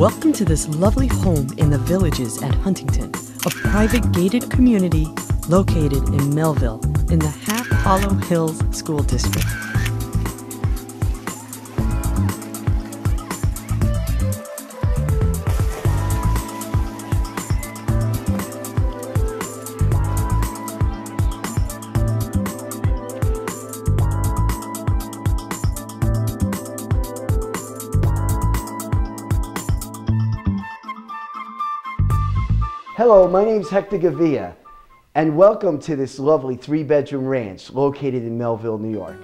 Welcome to this lovely home in the Villages at Huntington, a private gated community located in Melville in the Half Hollow Hills School District. Hello, my name is Hector Gavilla, and welcome to this lovely three bedroom ranch located in Melville, New York.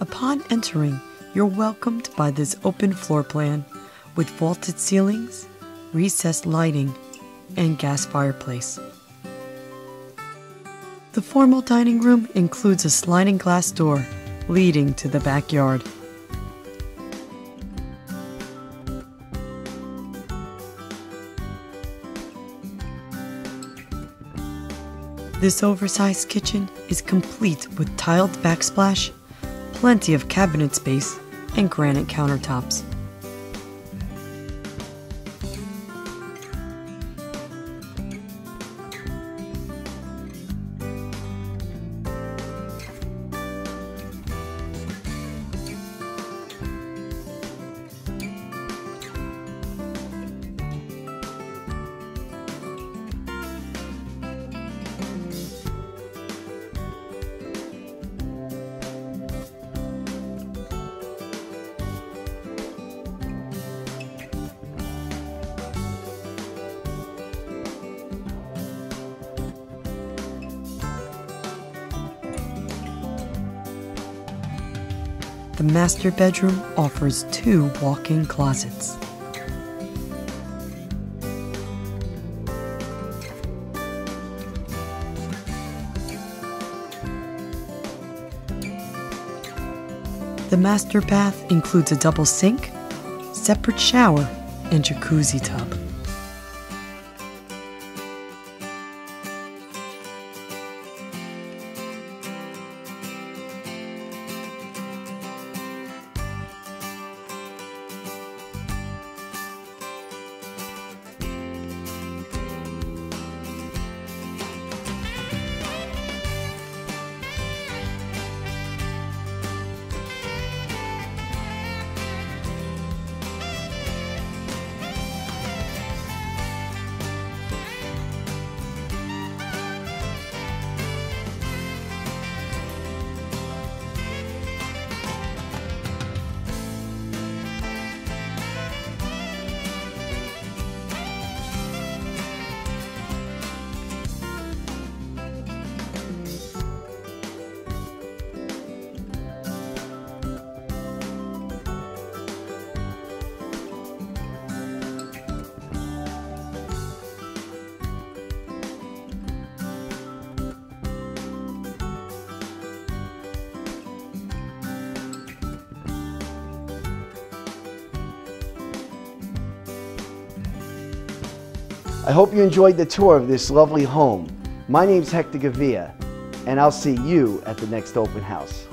Upon entering, you're welcomed by this open floor plan with vaulted ceilings, recessed lighting, and gas fireplace. The formal dining room includes a sliding glass door leading to the backyard. This oversized kitchen is complete with tiled backsplash, plenty of cabinet space, and granite countertops. The master bedroom offers two walk in closets. The master bath includes a double sink, separate shower, and jacuzzi tub. I hope you enjoyed the tour of this lovely home. My name's Hector Gavilla, and I'll see you at the next open house.